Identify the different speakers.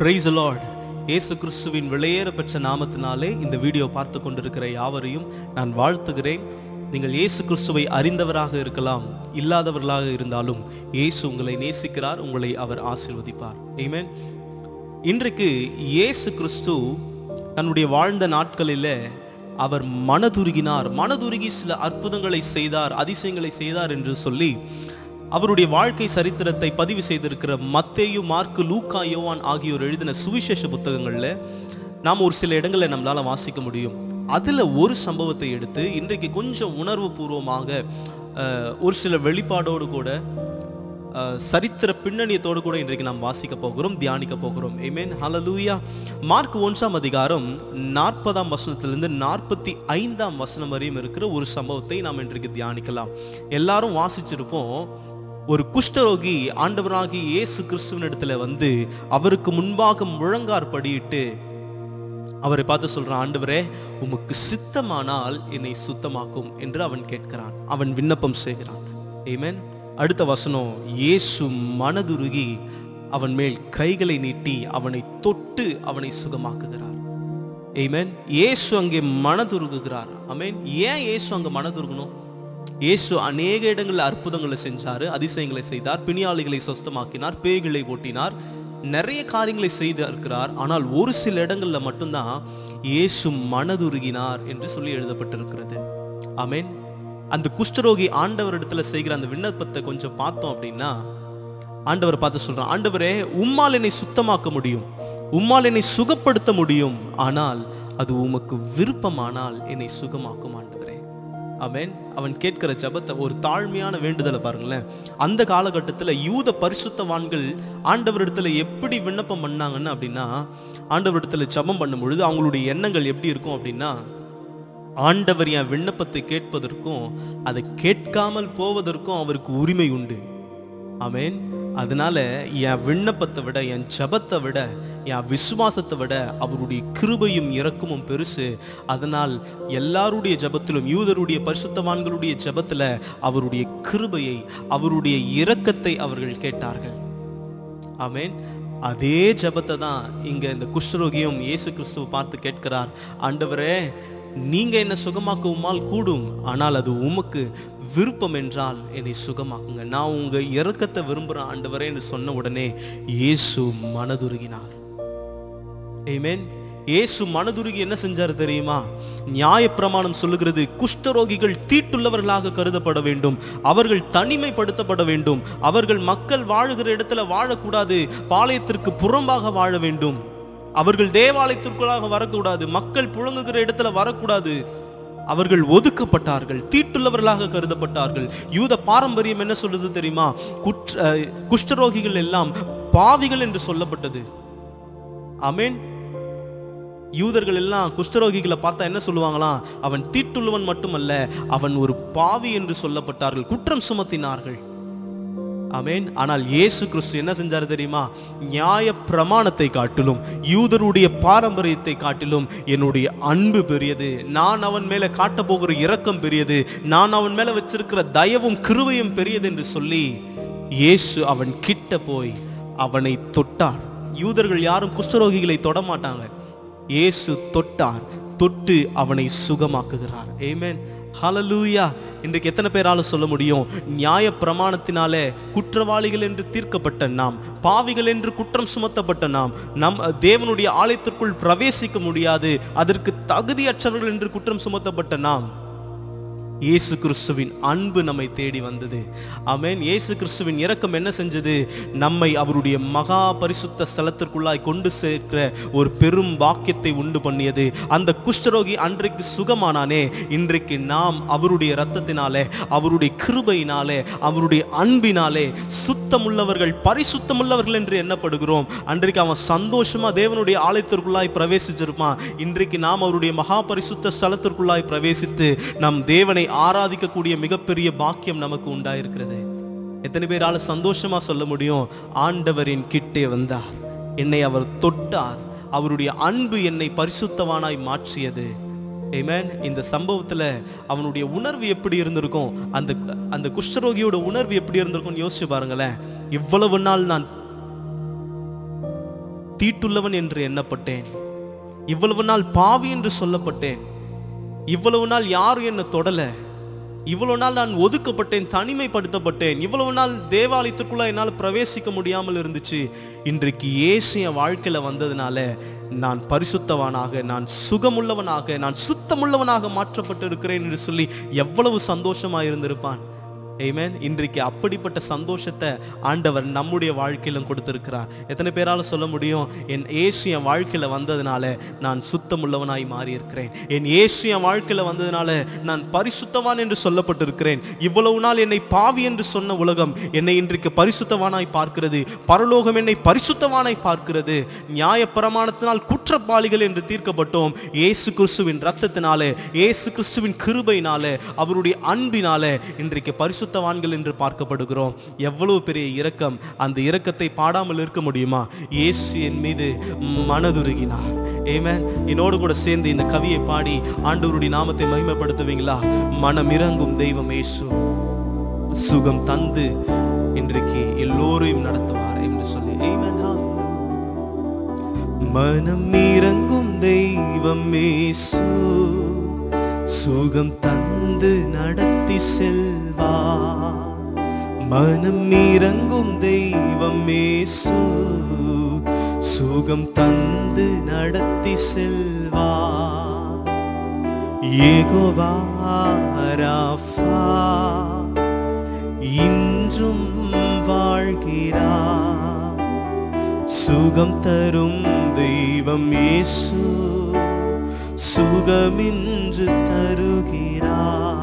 Speaker 1: Price Lord இயேசு கிறிஸ்துவின் விலையேற பெற்ற நாமத்தினாலே இந்த வீடியோ பார்த்து கொண்டிருக்கிற யாவரையும் நான் வாழ்த்துகிறேன். நீங்கள் இயேசு கிறிஸ்துவை அறிந்தவராக இருக்கலாம் இல்லாதவர்களாக இருந்தாலும் இயேசு உங்களை நேசிக்கிறார் உங்களை அவர் ஆசீர்வதிப்பார். ஆமென் இன்றைக்கு இயேசு கிறிஸ்து தன்னுடைய வாழ்ந்த நாட்களில் அவர் மனதுருகினார். மனதுருகி சில அற்புதங்களை செய்தார் அதிசயங்களை செய்தார் என்று சொல்லி அவருடைய வாழ்க்கை சரித்திரத்தை பதிவு செய்திருக்கிற மத்தேயு மார்க்கு லூக்கா யோவான் ஆகியோர் எழுதின சுவிசேஷ புத்தகங்களில் நாம் ஒரு சில இடங்களில் நம்மளால் வாசிக்க முடியும். அதில் ஒரு சம்பவத்தை எடுத்து இன்றைக்கு கொஞ்சம் உணர்வு பூர்வமாக ஒரு சில வெளிப்பாடோடு கூட சரித்திர பின்னணியத்தோடு கூட இன்றைக்கு நாம் வாசிக்க போகிறோம் தியானிக்க போகிறோம். ஏமேன் ஹலலூயா மார்க் ஒன்றாம் அதிகாரம் நாற்பதாம் வசனத்திலிருந்து நாற்பத்தி ஐந்தாம் வசனம் வரையும் இருக்கிற ஒரு சம்பவத்தை நாம் இன்றைக்கு தியானிக்கலாம். எல்லாரும் வாசிச்சிருப்போம். ஒரு குஷ்டரோகி ஆண்டவராகி இயேசு கிறிஸ்துவனிடத்துல வந்து அவருக்கு முன்பாக முழங்கார் படியிட்டு அவரை பார்த்து சொல்றான் ஆண்டவரே உமக்கு சித்தமானால் என்னை சுத்தமாக்கும் என்று அவன் கேட்கிறான். அவன் விண்ணப்பம் செய்கிறான். ஏமேன் அடுத்த வசனம் இயேசு மனதுருகி அவன் மேல் கைகளை நீட்டி அவனை தொட்டு அவனை சுகமாக்குகிறார். ஏமேன் இயேசு அங்கே மனதுருகுகிறார். அமேன் ஏன் இயேசு அங்கே மனதுருகணும்? இயேசு அநேக இடங்களில் அற்புதங்களை செஞ்சாரு அதிசயங்களை செய்தார் பிணியாளிகளை சொஸ்தமாக்கினார் பேய்களை ஓட்டினார் நிறைய காரியங்களை செய்து இருக்கிறார். ஆனால் ஒரு சில இடங்கள்ல மட்டும்தான் இயேசு மனதுருகினார் என்று சொல்லி எழுதப்பட்டிருக்கிறது. ஆமேன் அந்த குஷ்டரோகி ஆண்டவரிடத்துல செய்கிற அந்த விண்ணப்பத்தை கொஞ்சம் பார்த்தோம் அப்படின்னா ஆண்டவர் பார்த்து சொல்றான் ஆண்டவரே உம்மால் என்னை சுத்தமாக்க முடியும் உம்மால் என்னை சுகப்படுத்த முடியும் ஆனால் அது உமக்கு விருப்பமானால் என்னை சுகமாக்கும் அவன் அவன் கேட்கிற ஜெபத்தை ஒரு தாழ்மையான வேண்டுதலை பாருங்களேன். அந்த காலகட்டத்தில் யூத பரிசுத்தவான்கள் ஆண்டவரிடத்தில் எப்படி விண்ணப்பம் பண்ணாங்கன்னு அப்படின்னா ஆண்டவரிடத்தில் ஜபம் பண்ணும் பொழுது அவங்களுடைய எண்ணங்கள் எப்படி இருக்கும் அப்படின்னா ஆண்டவர் என் விண்ணப்பத்தை கேட்பதற்கும் அதை கேட்காமல் போவதற்கும் அவருக்கு உரிமை உண்டு. அவன் அதனால என் விண்ணப்பத்தை விட என் ஜெபத்தை விட என் விசுவாசத்தை விட அவருடைய கிருபையும் இறக்கமும் பெருசு. அதனால் எல்லாருடைய ஜெபத்திலும் யூதருடைய பரிசுத்தவான்களுடைய ஜபத்தில் அவருடைய கிருபையை அவருடைய இரக்கத்தை அவர்கள் கேட்டார்கள். ஆமேன். அதே ஜெபத்தை தான் இங்கே இந்த குஷ்டரோகியும் இயேசு கிறிஸ்துவை பார்த்து கேட்கிறார். ஆண்டவரே நீங்க என்ன சுகமாக்குமால் கூடும் ஆனால் அது உமக்கு விருப்பம் என்றால் என்னை சுகமாக்குங்க. நான் உங்க இரக்கத்தை விரும்புறேன் ஆண்டவரே என்று சொன்ன உடனே இயேசு மனதுருகினார். ஆமென் இயேசு மனதுருகி என்ன செஞ்சாரு தெரியுமா? நியாயப்பிரமாணம் சொல்லுகிறது குஷ்டரோகிகள் தீட்டுள்ளவர்களாக கருதப்பட வேண்டும் அவர்கள் தனிமைப்படுத்தப்பட வேண்டும் அவர்கள் மக்கள் வாழுகிற இடத்துல வாழக்கூடாது பாளையத்திற்கு புறம்பாக வாழ வேண்டும். அவர்கள் தேவாலயத்திற்குள்ளாக வரக்கூடாது மக்கள் புழங்குகிற இடத்துல வரக்கூடாது. அவர்கள் ஒதுக்கப்பட்டார்கள் தீட்டுள்ளவர்களாக கருதப்பட்டார்கள். யூத பாரம்பரியம் என்ன சொல்லுது தெரியுமா? குற்ற குஷ்டரோகிகள் எல்லாம் பாவிகள் என்று சொல்லப்பட்டது. அமேன் யூதர்கள் எல்லாம் குஷ்டரோகிகளை பார்த்தா என்ன சொல்லுவாங்களாம் அவன் தீட்டுள்ளவன் மட்டுமல்ல அவன் ஒரு பாவி என்று சொல்லப்பட்டார்கள் குற்றம் சுமத்தினார்கள். அமேன் ஆனால் இயேசு கிறிஸ்து என்ன செஞ்சாரு தெரியுமா? நியாய பிரமாணத்தை காட்டிலும் யூதருடைய பாரம்பரியத்தை காட்டிலும் என்னுடைய அன்பு பெரியது. நான் அவன் மேலே காட்ட போகிற இரக்கம் பெரியது. நான் அவன் மேலே வச்சிருக்கிற தயவும் கிருவையும் பெரியது என்று சொல்லி இயேசு அவன் கிட்ட போய் அவனை தொட்டார். யூதர்கள் யாரும் குஷ்டரோகிகளை தொட மாட்டாங்க. இயேசு தொட்டார். தொட்டு அவனை சுகமாக்குகிறார். ஏமேன் ஹலலூயா இன்றைக்கு எத்தனை பேரால சொல்ல முடியும்? நியாய பிரமாணத்தினாலே குற்றவாளிகள் என்று தீர்க்கப்பட்ட நாம் பாவிகள் என்று குற்றம் சுமத்தப்பட்ட நாம் நம் தேவனுடைய ஆலயத்திற்குள் பிரவேசிக்க முடியாது அதற்கு தகுதியற்றவர்கள் என்று குற்றம் சுமத்தப்பட்ட நாம். இயேசு கிறிஸ்துவின் அன்பு நம்மை தேடி வந்தது. அமேன் இயேசு கிறிஸ்துவின் இறக்கம் என்ன செஞ்சது? நம்மை அவருடைய மகா பரிசுத்த ஸ்தலத்திற்குள்ளாய் கொண்டு சேர்க்கிற ஒரு பெரும் வாக்கியத்தை உண்டு பண்ணியது. அந்த குஷ்டரோகி அன்றைக்கு சுகமானானே. இன்றைக்கு நாம் அவருடைய இரத்தத்தினாலே அவருடைய கிருபையினாலே அவருடைய அன்பினாலே சுத்தமுள்ளவர்கள் பரிசுத்தமுள்ளவர்கள் என்று எண்ணப்படுகிறோம். அன்றைக்கு அவன் சந்தோஷமா தேவனுடைய ஆலயத்திற்குள்ளாய் பிரவேசிச்சிருப்பான். இன்றைக்கு நாம் அவருடைய மகா பரிசுத்த ஸ்தலத்திற்குள்ளாய் பிரவேசித்து நம் தேவனை ஆராதிக்கக்கூடிய மிகப்பெரிய பாக்கியம் நமக்கு உண்டாயிருக்கிறது. எத்தனை பேரால சந்தோஷமா சொல்ல முடியும்? ஆண்டவரின் கிட்டே வந்தார் என்னை அவர் தொட்டார். அவருடைய அன்பு என்னை பரிசுத்தவானாய் மாற்றியது. ஆமென் இந்த சம்பவத்துல அவனுடைய உணர்வு எப்படி இருந்திருக்கும்? அந்த அந்த குஷ்டரோகியோட உணர்வு எப்படி இருந்திருக்கும்னு யோசிச்சு பாருங்களேன். இவ்வளவு நாள் நான் தீட்டுள்ளவன் என்று எண்ணப்பட்டேன். இவ்வளவு நாள் பாவி என்று சொல்லப்பட்டேன். இவ்வளவு நாள் யாரும் என்னை தொடலை. இவ்வளவு நாள் நான் ஒதுக்கப்பட்டேன் தனிமைப்படுத்தப்பட்டேன். இவ்வளவு நாள் தேவாலயத்துக்குள்ள என்னால் பிரவேசிக்க முடியாமல் இருந்துச்சு. இன்றைக்கு இயேசு என் வாழ்க்கையில் வந்ததுனால நான் பரிசுத்தவனாக நான் சுகமுள்ளவனாக நான் சுத்தமுள்ளவனாக மாற்றப்பட்டு இருக்கிறேன் என்று சொல்லி எவ்வளவு சந்தோஷமாக இருந்திருப்பான். ஏமேன் இன்றைக்கு அப்படிப்பட்ட சந்தோஷத்தை ஆண்டவர் நம்முடைய வாழ்க்கையிலும் கொடுத்திருக்கிறார். எத்தனை பேரால சொல்ல முடியும்? என் ஏசு என் வந்ததுனால நான் சுத்தமுள்ளவனாய் மாறியிருக்கிறேன். என் ஏசு என் வந்ததுனால நான் பரிசுத்தவான் என்று சொல்லப்பட்டிருக்கிறேன். இவ்வளவு நாள் என்னை பாவி என்று சொன்ன உலகம் என்னை இன்றைக்கு பரிசுத்தவானாய் பார்க்கிறது. பரலோகம் என்னை பரிசுத்தவானாய் பார்க்கிறது. நியாய பிரமாணத்தினால் குற்றப்பாளிகள் என்று தீர்க்கப்பட்டோம். ஏசு கிறிஸ்துவின் ரத்தத்தினாலே ஏசு கிறிஸ்துவின் கிருபையினாலே அவருடைய அன்பினாலே இன்றைக்கு பரிசு பரிசுத்தவான்கள் என்று பார்க்கப்படுகிறோம். எவ்வளவு பெரிய இரக்கம். அந்த இரக்கத்தை பாடாமல் இருக்க முடியுமா? இயேசு என் மீது மனதுருகினார். ஏமேன் என்னோடு கூட சேர்ந்து இந்த கவியை பாடி ஆண்டவருடைய நாமத்தை மகிமைப்படுத்துவீங்களா? மனம் இறங்கும் தெய்வம் இயேசு. சுகம் தந்து இன்றைக்கு எல்லோரையும் நடத்துவார் என்று சொல்லி. மனம் இறங்கும் தெய்வம் இயேசு. சுகம் தந்து நடத்தி செல்வா மனம் இறங்கும் தெய்வம் இயேசு சுகம் தந்து நடத்தி செல்வா. ஏகோவா இன்றும் வாழ்கிறா. சுகம் தரும் தெய்வம் ஏசு சுகமின்று தருகிறார்